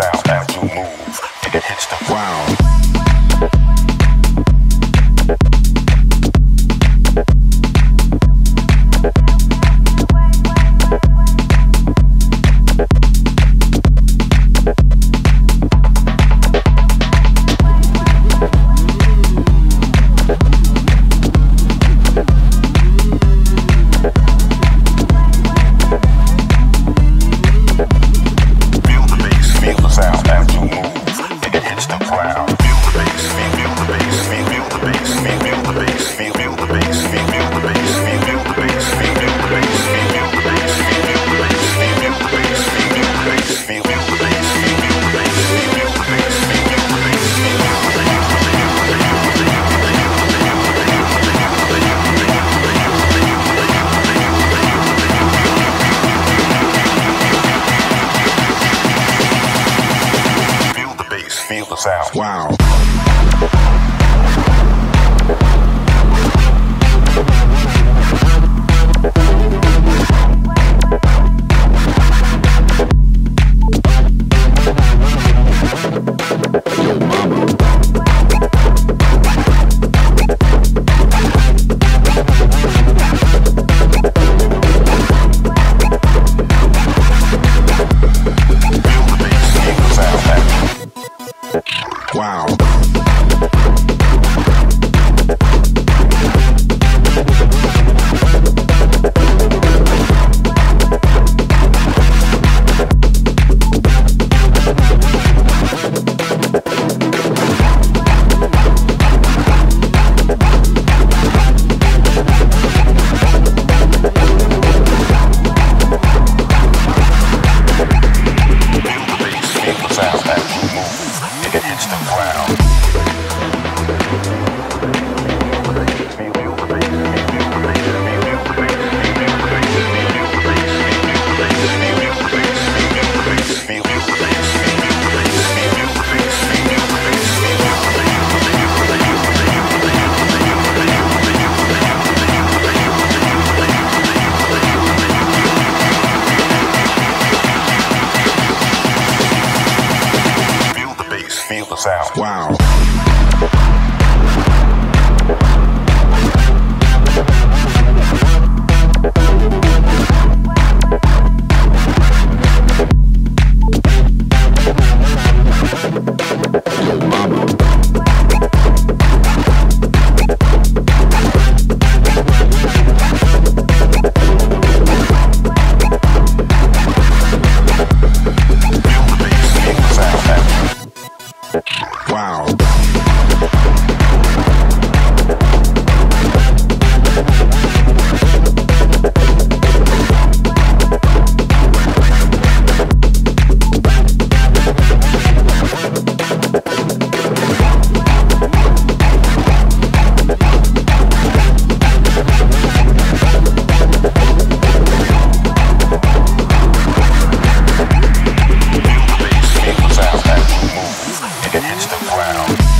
sound as you move, to it hits the ground. Wow. Sound. Wow. Hits the ground.